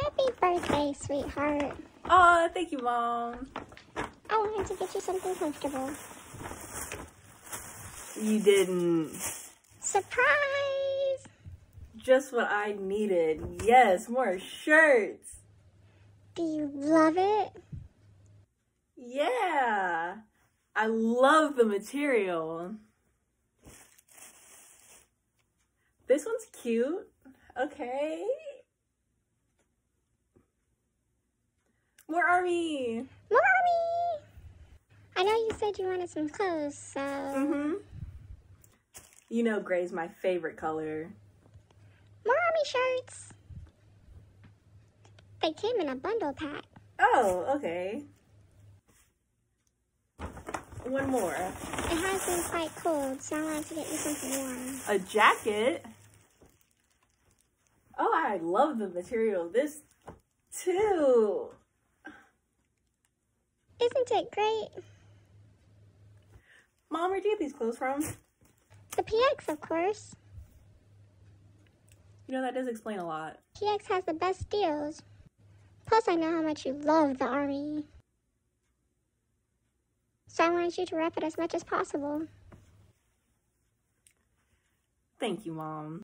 Happy birthday, sweetheart. Oh, thank you, Mom. I wanted to get you something comfortable. You didn't. Surprise! Just what I needed. Yes, more shirts. Do you love it? Yeah. I love the material. This one's cute. Okay. More army. Mommy! I know you said you wanted some clothes, so... Mm-hmm. You know gray's my favorite color. More army shirts! They came in a bundle pack. Oh, okay. One more. It has been quite cold, so I wanted to get you something warm. A jacket. Oh, I love the material. of This too. Isn't it great? Mom, where'd you get these clothes from? The PX, of course. You know, that does explain a lot. PX has the best deals. Plus, I know how much you love the Army. So I wanted you to rep it as much as possible. Thank you, Mom.